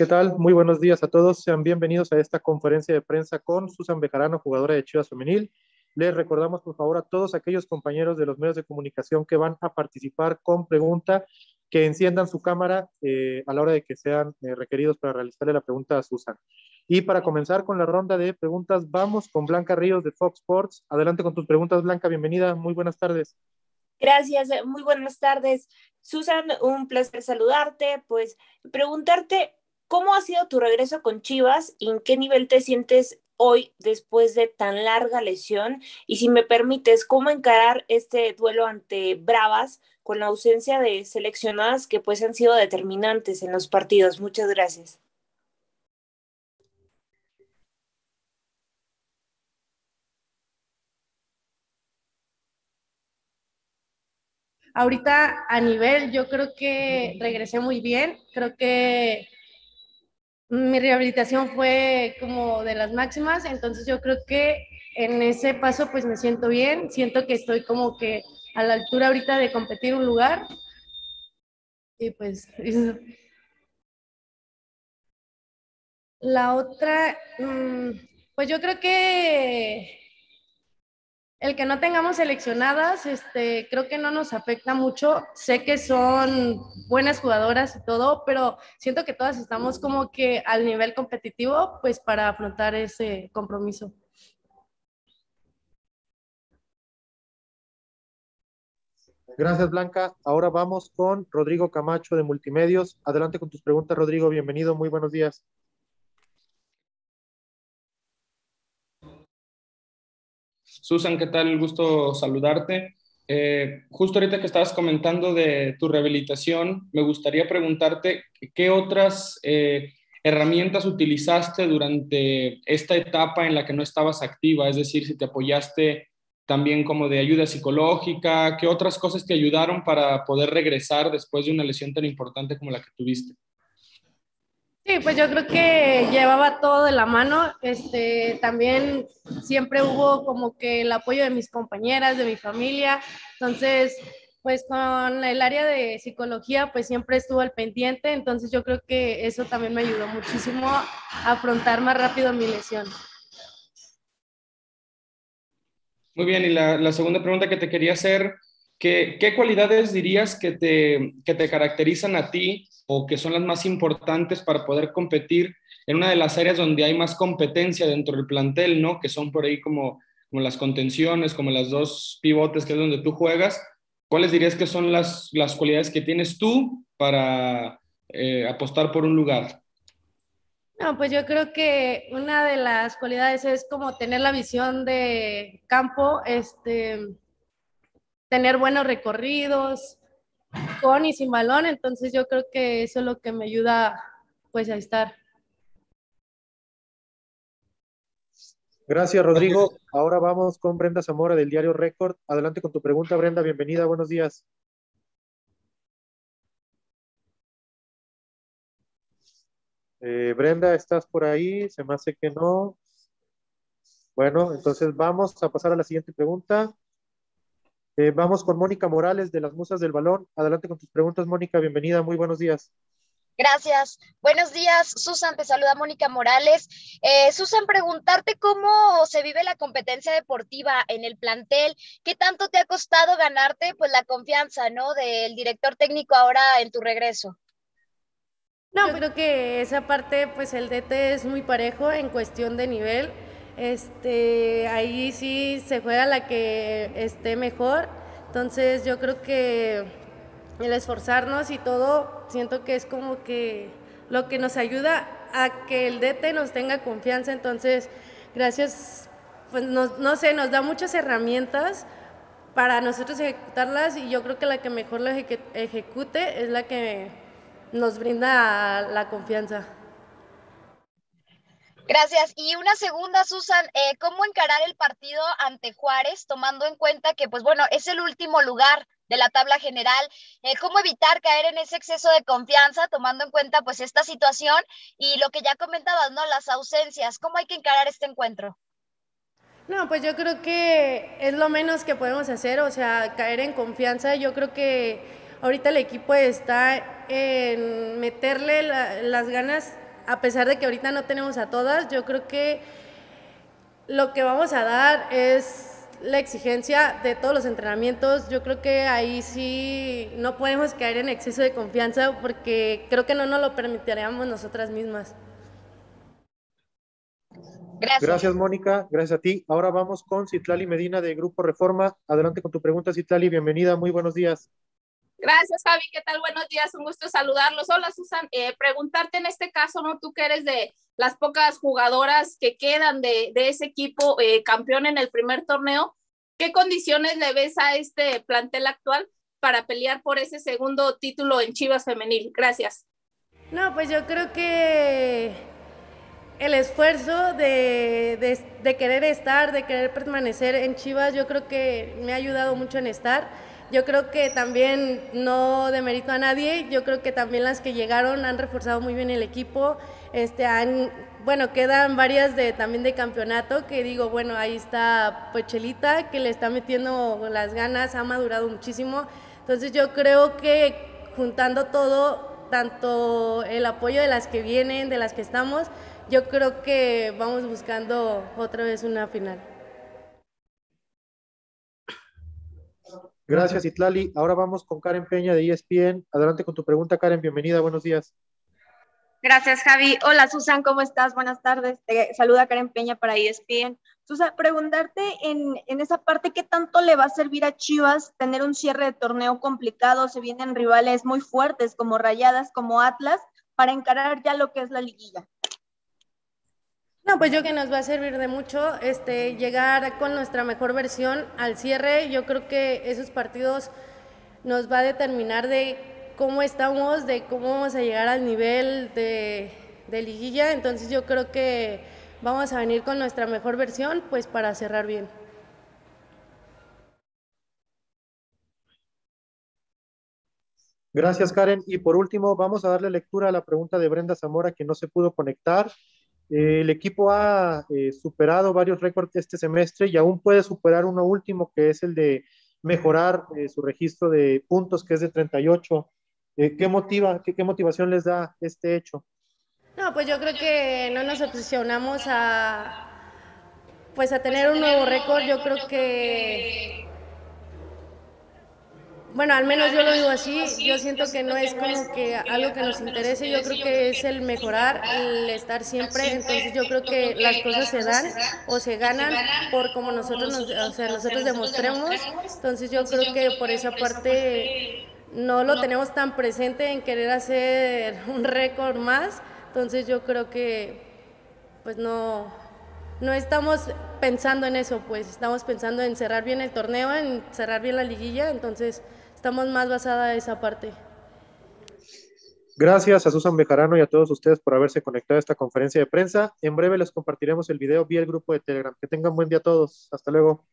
¿Qué tal? Muy buenos días a todos. Sean bienvenidos a esta conferencia de prensa con Susan Bejarano, jugadora de Chivas Femenil. Les recordamos, por favor, a todos aquellos compañeros de los medios de comunicación que van a participar con pregunta, que enciendan su cámara eh, a la hora de que sean eh, requeridos para realizarle la pregunta a Susan. Y para comenzar con la ronda de preguntas, vamos con Blanca Ríos de Fox Sports. Adelante con tus preguntas, Blanca. Bienvenida. Muy buenas tardes. Gracias, muy buenas tardes. Susan, un placer saludarte. Pues preguntarte, ¿cómo ha sido tu regreso con Chivas y en qué nivel te sientes hoy después de tan larga lesión? Y si me permites, ¿cómo encarar este duelo ante Bravas con la ausencia de seleccionadas que pues han sido determinantes en los partidos? Muchas gracias. Ahorita a nivel, yo creo que regresé muy bien, creo que mi rehabilitación fue como de las máximas, entonces yo creo que en ese paso pues me siento bien, siento que estoy como que a la altura ahorita de competir un lugar. Y pues La otra, mm, pues yo creo que el que no tengamos seleccionadas, este, creo que no nos afecta mucho. Sé que son buenas jugadoras y todo, pero siento que todas estamos como que al nivel competitivo, pues para afrontar ese compromiso. Gracias, Blanca. Ahora vamos con Rodrigo Camacho de Multimedios. Adelante con tus preguntas, Rodrigo. Bienvenido. Muy buenos días. Susan, ¿qué tal? Gusto saludarte. Eh, justo ahorita que estabas comentando de tu rehabilitación, me gustaría preguntarte qué otras eh, herramientas utilizaste durante esta etapa en la que no estabas activa, es decir, si te apoyaste también como de ayuda psicológica, qué otras cosas te ayudaron para poder regresar después de una lesión tan importante como la que tuviste. Sí, pues yo creo que llevaba todo de la mano. Este, también siempre hubo como que el apoyo de mis compañeras, de mi familia. Entonces, pues con el área de psicología, pues siempre estuvo al pendiente. Entonces yo creo que eso también me ayudó muchísimo a afrontar más rápido mi lesión. Muy bien, y la, la segunda pregunta que te quería hacer, ¿qué, qué cualidades dirías que te, que te caracterizan a ti o que son las más importantes para poder competir en una de las áreas donde hay más competencia dentro del plantel, ¿no? Que son por ahí como, como las contenciones, como las dos pivotes, que es donde tú juegas. ¿Cuáles dirías que son las, las cualidades que tienes tú para eh, apostar por un lugar? No, pues yo creo que una de las cualidades es como tener la visión de campo, este, tener buenos recorridos, con y sin balón, entonces yo creo que eso es lo que me ayuda pues a estar. Gracias, Rodrigo. Ahora vamos con Brenda Zamora del diario Récord. Adelante con tu pregunta, Brenda. Bienvenida, buenos días. Eh, Brenda, ¿estás por ahí? Se me hace que no. Bueno, entonces vamos a pasar a la siguiente pregunta. Eh, vamos con Mónica Morales de las Musas del Balón. Adelante con tus preguntas, Mónica. Bienvenida, muy buenos días. Gracias. Buenos días, Susan. Te saluda Mónica Morales. Eh, Susan, preguntarte cómo se vive la competencia deportiva en el plantel. ¿Qué tanto te ha costado ganarte pues la confianza, ¿no? Del director técnico ahora en tu regreso. No, creo que esa parte, pues el DT es muy parejo en cuestión de nivel este, ahí sí se juega la que esté mejor. Entonces yo creo que el esforzarnos y todo, siento que es como que lo que nos ayuda a que el DT nos tenga confianza. Entonces, gracias, pues no sé, nos da muchas herramientas para nosotros ejecutarlas y yo creo que la que mejor lo ejecute es la que nos brinda la confianza. Gracias. Y una segunda, Susan, eh, ¿cómo encarar el partido ante Juárez, tomando en cuenta que, pues bueno, es el último lugar de la tabla general? Eh, ¿Cómo evitar caer en ese exceso de confianza, tomando en cuenta, pues, esta situación y lo que ya comentabas, ¿no? Las ausencias. ¿Cómo hay que encarar este encuentro? No, pues yo creo que es lo menos que podemos hacer, o sea, caer en confianza. Yo creo que ahorita el equipo está en meterle las ganas a pesar de que ahorita no tenemos a todas, yo creo que lo que vamos a dar es la exigencia de todos los entrenamientos. Yo creo que ahí sí no podemos caer en exceso de confianza porque creo que no nos lo permitiríamos nosotras mismas. Gracias. Gracias, Mónica. Gracias a ti. Ahora vamos con Citlali Medina de Grupo Reforma. Adelante con tu pregunta, Citlali. Bienvenida. Muy buenos días. Gracias, Javi. ¿Qué tal? Buenos días. Un gusto saludarlos. Hola, Susan. Eh, preguntarte en este caso, ¿no? Tú que eres de las pocas jugadoras que quedan de, de ese equipo eh, campeón en el primer torneo, ¿qué condiciones le ves a este plantel actual para pelear por ese segundo título en Chivas Femenil? Gracias. No, pues yo creo que el esfuerzo de, de, de querer estar, de querer permanecer en Chivas, yo creo que me ha ayudado mucho en estar yo creo que también no demerito a nadie, yo creo que también las que llegaron han reforzado muy bien el equipo, este, han, bueno, quedan varias de, también de campeonato, que digo, bueno, ahí está Pochelita, que le está metiendo las ganas, ha madurado muchísimo, entonces yo creo que juntando todo, tanto el apoyo de las que vienen, de las que estamos, yo creo que vamos buscando otra vez una final. Gracias, Itlali. Ahora vamos con Karen Peña de ESPN. Adelante con tu pregunta, Karen. Bienvenida, buenos días. Gracias, Javi. Hola, Susan, ¿cómo estás? Buenas tardes. Te saluda Karen Peña para ESPN. Susan, preguntarte en, en, esa parte, ¿qué tanto le va a servir a Chivas tener un cierre de torneo complicado? Se vienen rivales muy fuertes como Rayadas, como Atlas, para encarar ya lo que es la liguilla. Pues yo que nos va a servir de mucho este, llegar con nuestra mejor versión al cierre. Yo creo que esos partidos nos va a determinar de cómo estamos, de cómo vamos a llegar al nivel de, de liguilla. Entonces yo creo que vamos a venir con nuestra mejor versión pues para cerrar bien. Gracias, Karen. Y por último, vamos a darle lectura a la pregunta de Brenda Zamora, que no se pudo conectar el equipo ha eh, superado varios récords este semestre y aún puede superar uno último, que es el de mejorar eh, su registro de puntos, que es de 38. Eh, ¿Qué motiva, qué, qué, motivación les da este hecho? No, pues yo creo que no nos obsesionamos a, pues a tener un nuevo récord. Yo creo que bueno, al menos yo lo digo así, yo siento que no es como que algo que nos interese, yo creo que es el mejorar, el estar siempre, entonces yo creo que las cosas se dan o se ganan por como nosotros, nos, o sea, nosotros demostremos, entonces yo creo que por esa parte no lo tenemos tan presente en querer hacer un récord más, entonces yo creo que pues no, no estamos pensando en eso, pues estamos pensando en cerrar bien el torneo, en cerrar bien la liguilla, entonces estamos más basada en esa parte. Gracias a Susan Bejarano y a todos ustedes por haberse conectado a esta conferencia de prensa. En breve les compartiremos el video vía el grupo de Telegram. Que tengan buen día a todos. Hasta luego.